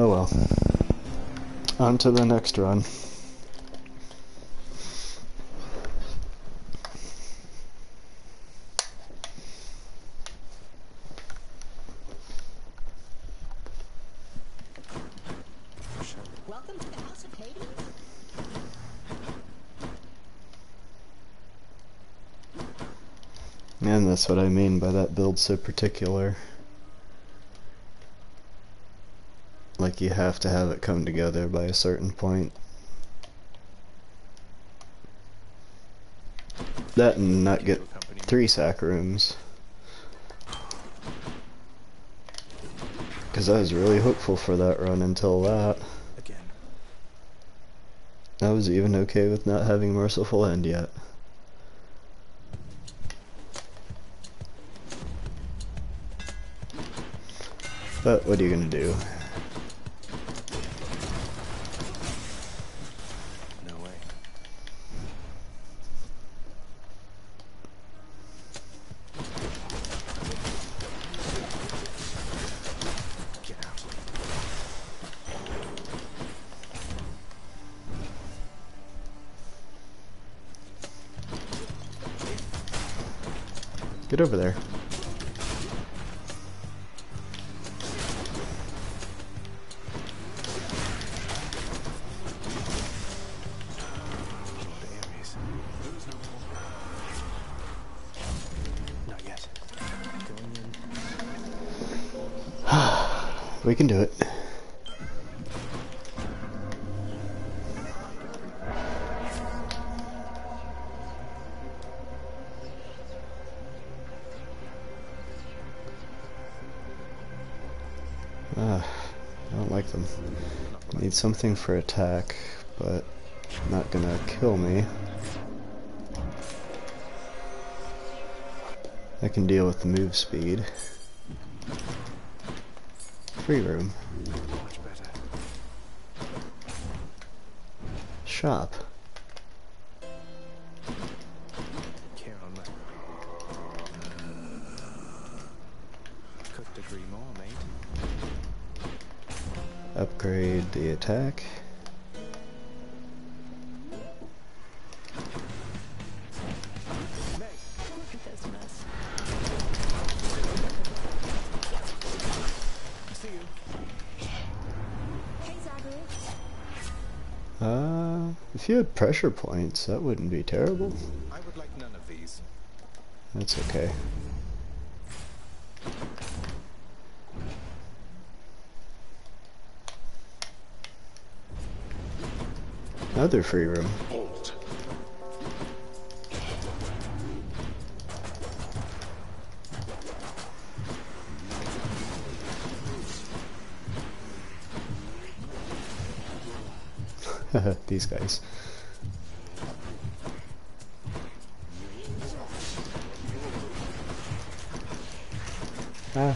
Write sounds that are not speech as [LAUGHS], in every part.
Oh well. On to the next run. And that's what I mean by that build so particular. Like you have to have it come together by a certain point. That and not get three sack rooms. Because I was really hopeful for that run until that. Again. I was even okay with not having Merciful End yet. But what are you gonna do? Can do it. Ah, I don't like them. Need something for attack, but not gonna kill me. I can deal with the move speed. Free room. Much better. Shop. Care on that. Couldn't agree more, mate. Upgrade the attack. Pressure points, that wouldn't be terrible. I would like none of these. That's okay. Another free room. [LAUGHS] These guys. Ah.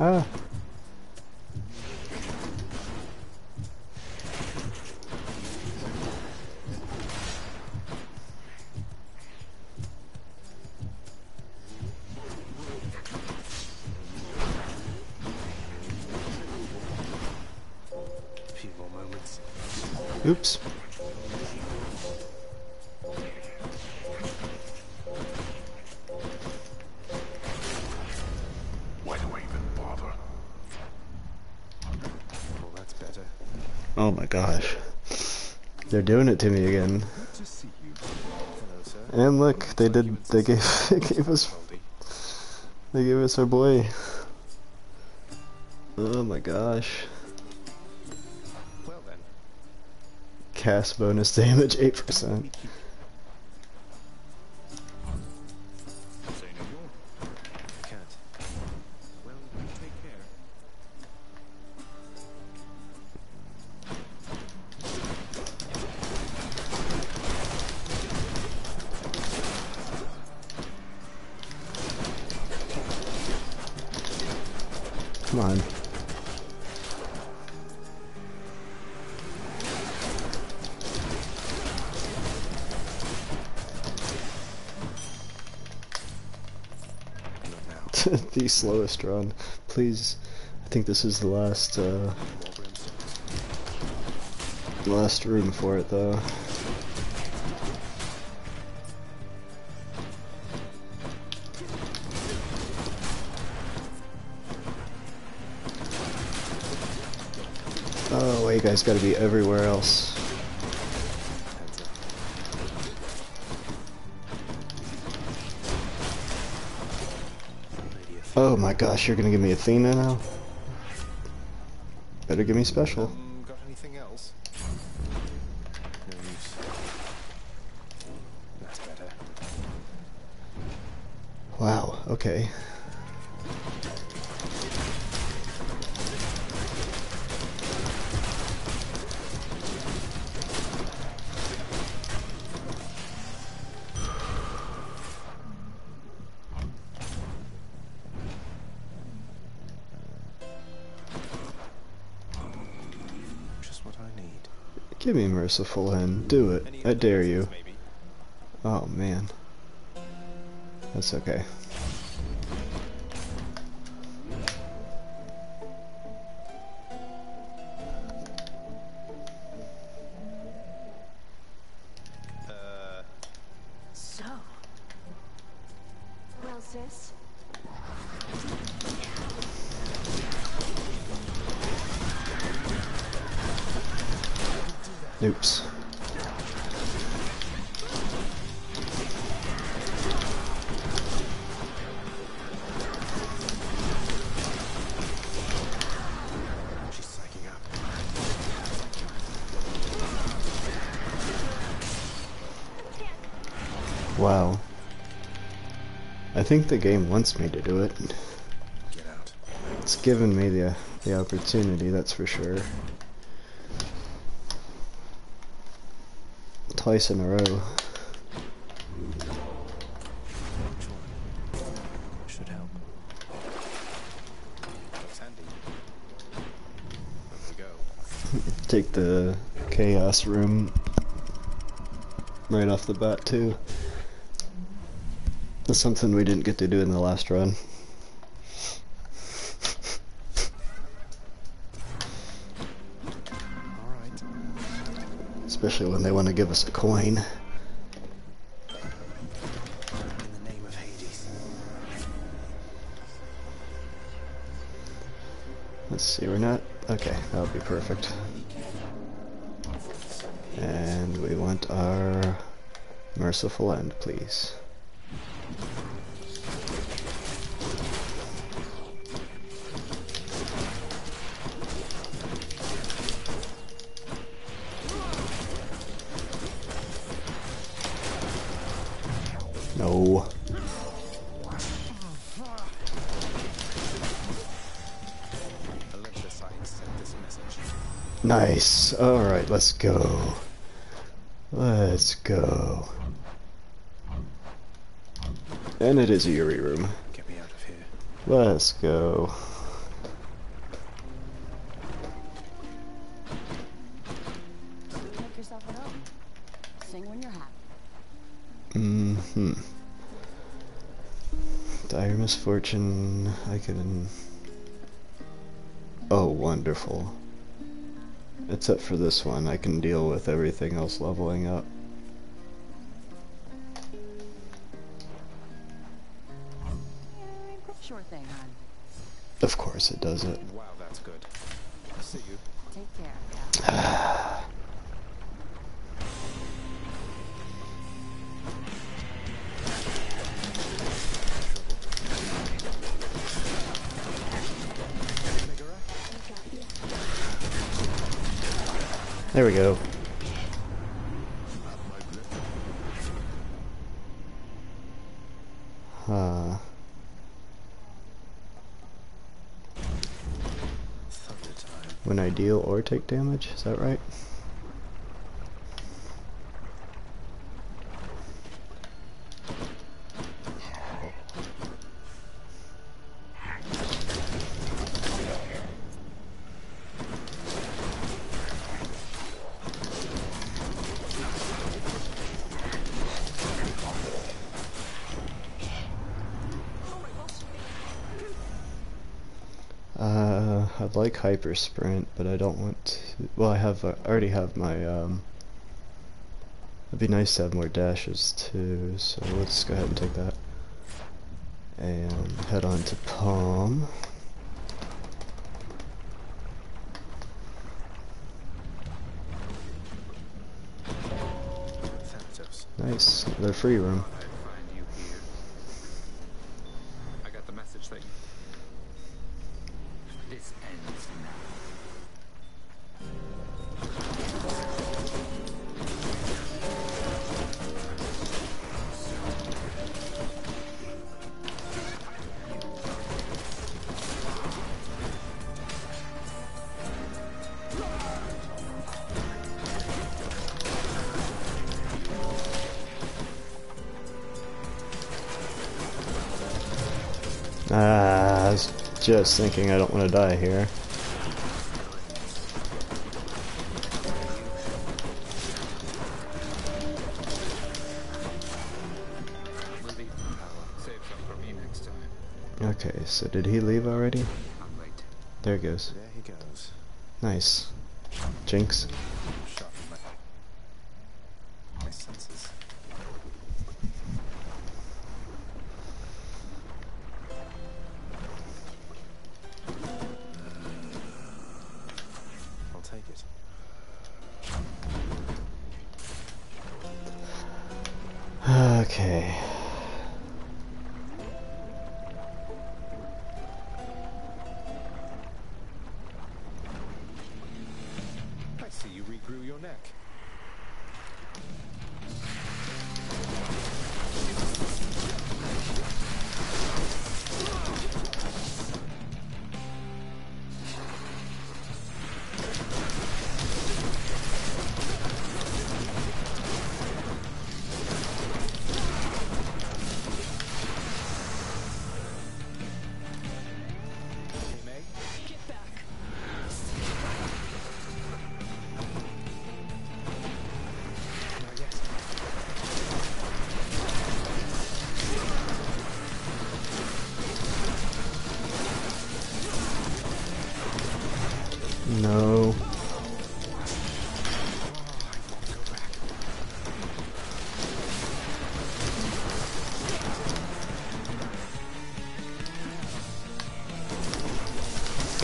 Ah. Oh my gosh. They're doing it to me again. Good to see you. Hello, sir. And look, they did they gave [LAUGHS] they gave us. They gave us our boy. Oh my gosh. Cast bonus [LAUGHS] damage 8%. Say [LAUGHS] the slowest run. Please, I think this is the last uh, Last room for it though. Oh, you guys gotta be everywhere else. Oh my gosh, you're gonna give me Athena now? Better give me special. Um, got anything else? No use. That's better. Wow, okay. Give me Merciful End Do it. I dare you. Oh man. That's okay. Uh, So. Well, sis. Oops. she's. Wow. I think the game wants me to do it. Get out. It's given me the the opportunity, that's for sure. Twice in a row. Should [LAUGHS] help. Take the chaos room right off the bat too. That's something we didn't get to do in the last run. Especially when they want to give us a coin. Let's see, we're not. Okay, that'll be perfect. And we want our merciful end, please. No. Olympus, I sent this message. Nice. Alright, let's go. Let's go. And it is a Yuri room. Get me out of here. Let's go. Misfortune. I can. Oh, wonderful. Except for this one, I can deal with everything else leveling up. Sure thing, hon. Of course it does it. Wow, that's good. See you. Take care. [SIGHS] [SIGHS] There we go. Huh. When I deal or take damage, is that right? I'd like hyper sprint, but I don't want to. Well, I have. I already have my. Um, it'd be nice to have more dashes too. So let's go ahead and take that. And head on to Palm. Nice. Their free room. Just thinking I don't want to die here. We'll leave the power. Save some for me next time. Okay, so did he leave already? There he goes. There he goes. Nice. Jinx.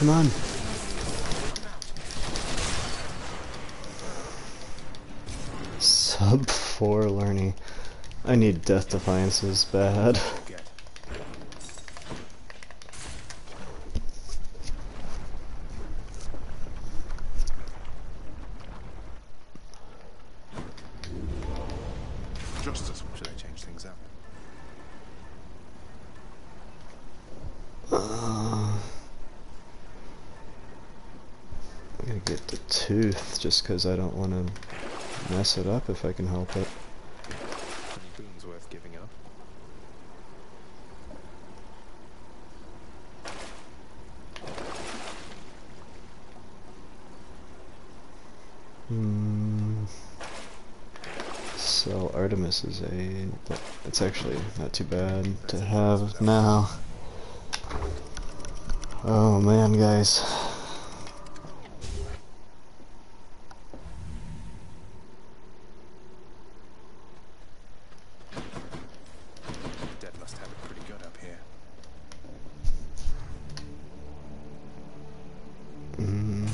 Come on. Sub 4 learning. I need Death Defiances bad. Justice. Should I change things up? Uh, I'm gonna get the tooth just because I don't want to mess it up if I can help it. Boons worth giving up? Hmm. So Artemis is a. but It's actually not too bad to have now. Oh man, guys. Dead must have it pretty good up here. Mm.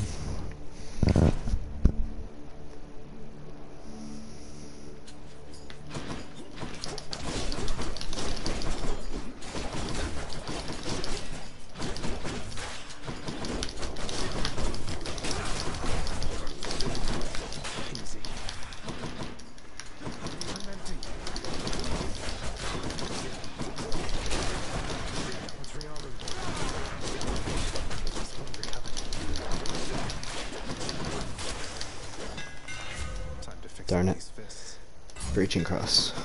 Easy. I'm empty. That was Riolu. This one recovered. Time to fix Darn up it. these fists. Breaching cross.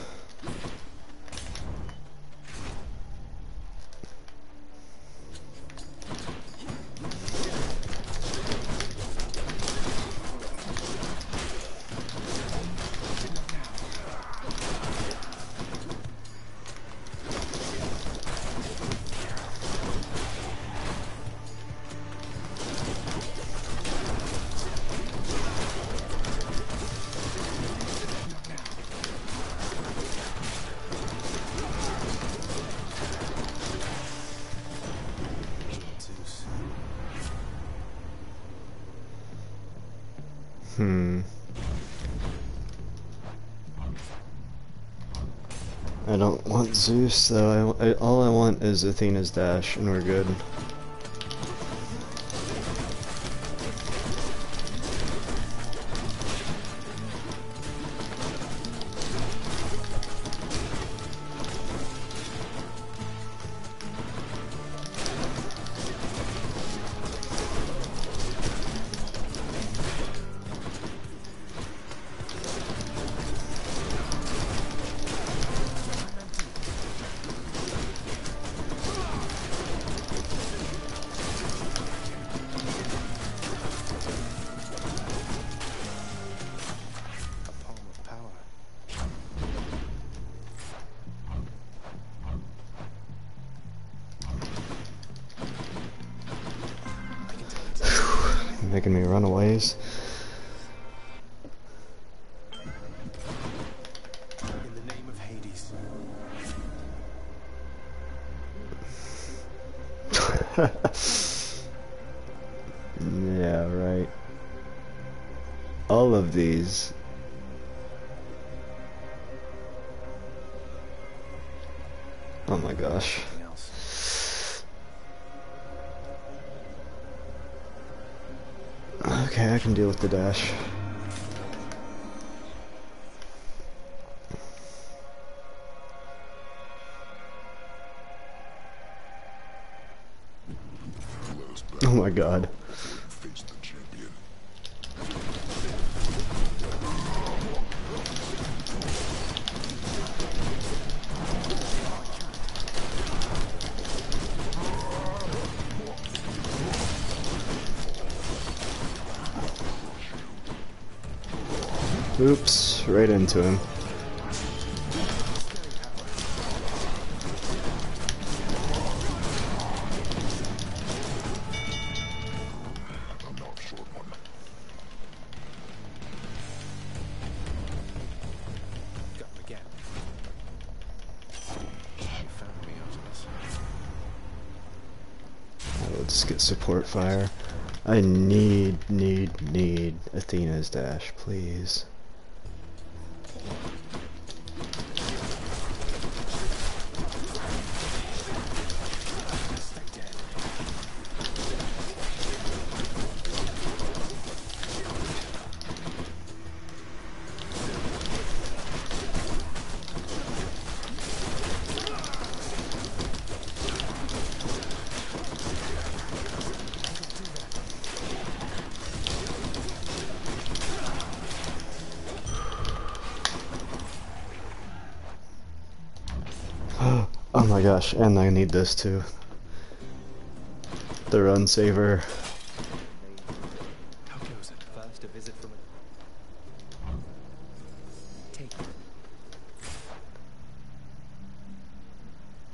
Want Zeus though. I, I, all I want is Athena's dash, and we're good. Making me runaways. In the name of Hades. yeah, right. All of these. Oh my gosh. Nothing else. Okay, I can deal with the dash. Oh my god. Oops, right into him. Let's get support fire. I need, need, need Athena's dash, please. My gosh, and I need this too. The run saver. How goes it? First, a visit from a... Take it.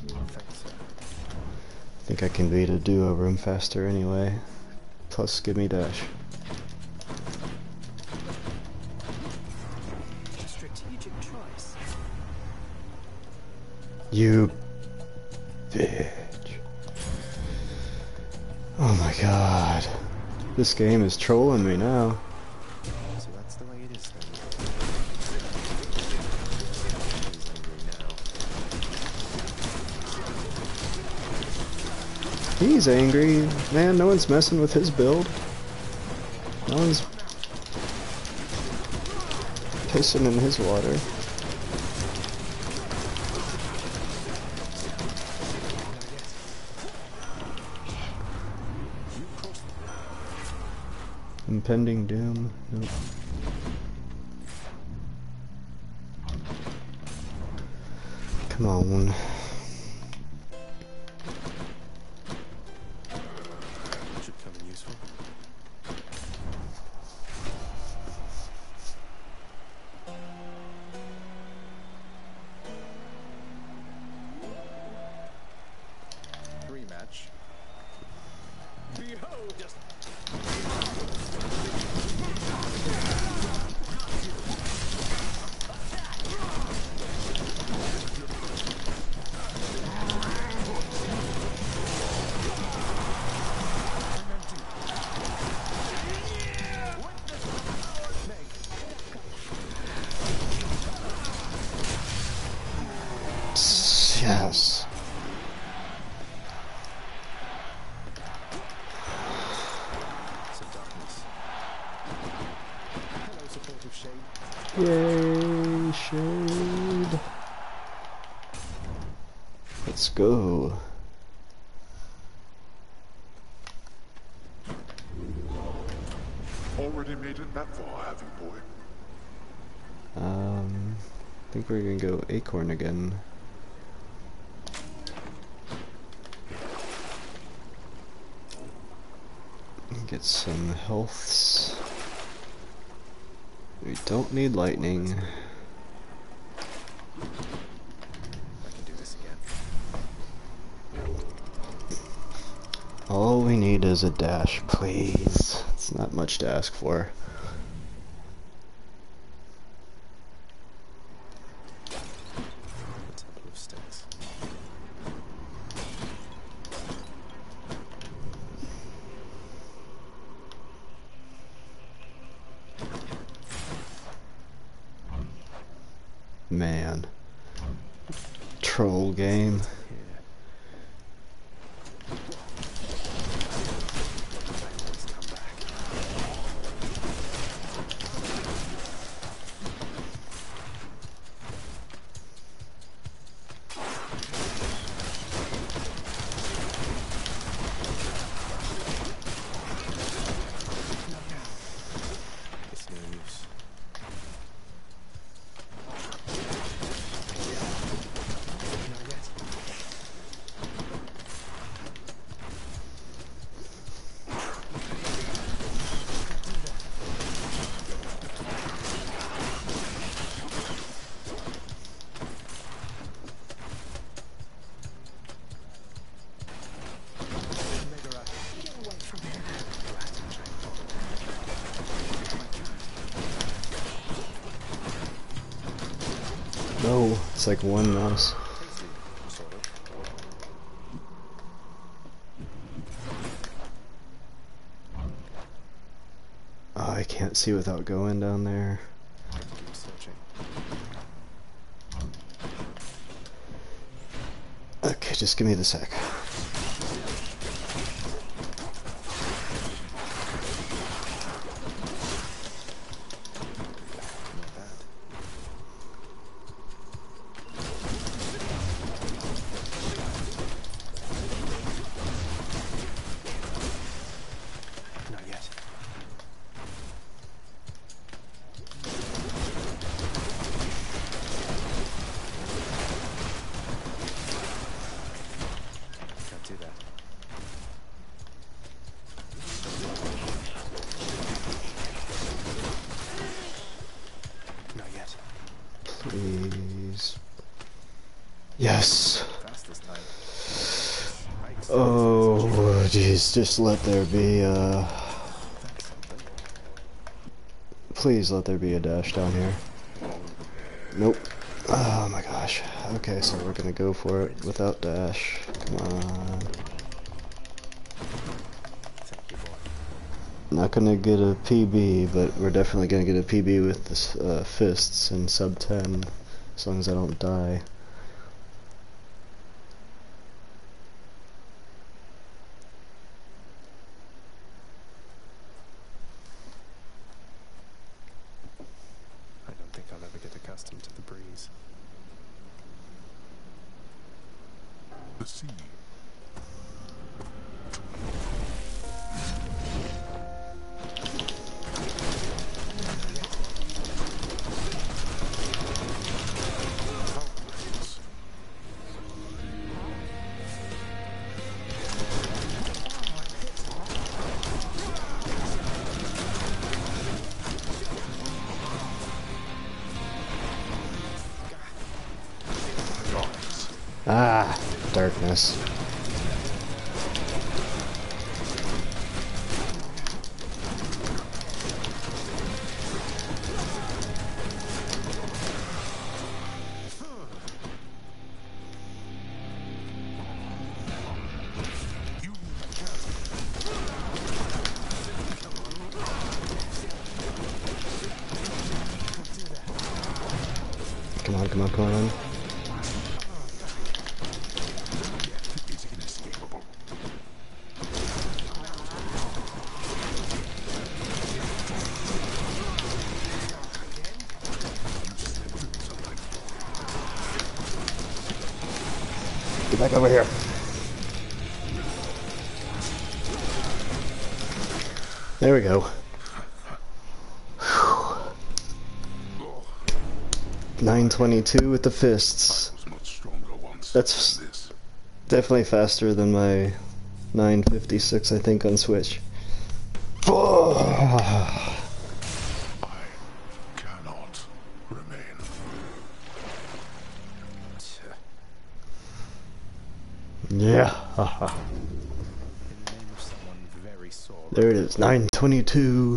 Thanks, sir. I think I can beat a duo room faster anyway. Plus, give me dash. Strategic choice. You bitch. Oh my god. This game is trolling me now. So that's the way it is. He's angry. Man, no one's messing with his build. No one's pissing in his water. Impending doom. Nope. Yay, shade. Let's go. Already made it that far, have you, boy? Um, I think we're gonna go acorn again. Get some healths. We don't need lightning. I can do this again. All we need is a dash, please. It's not much to ask for. Man. Troll game. Here. Let's come back. It's no use. Not yet. No, it's like one mouse. Oh, I can't see without going down there. Okay, just give me the sec. Not bad. Not yet. Can't do that. Not yet. Please. Yes. Oh, jeez, just let there be, uh... Please let there be a dash down here. Nope. Oh my gosh. Okay, so we're gonna go for it without dash. Come on. Not gonna get a PB, but we're definitely gonna get a PB with the uh, fists in sub 10, as long as I don't die. Darkness. Back over here. There we go. Nine twenty-two with the fists. was much stronger once. That's- Definitely faster than my 956, I think, on Switch. I cannot remain. Yeah. In the name of someone very sore. There it is, 922.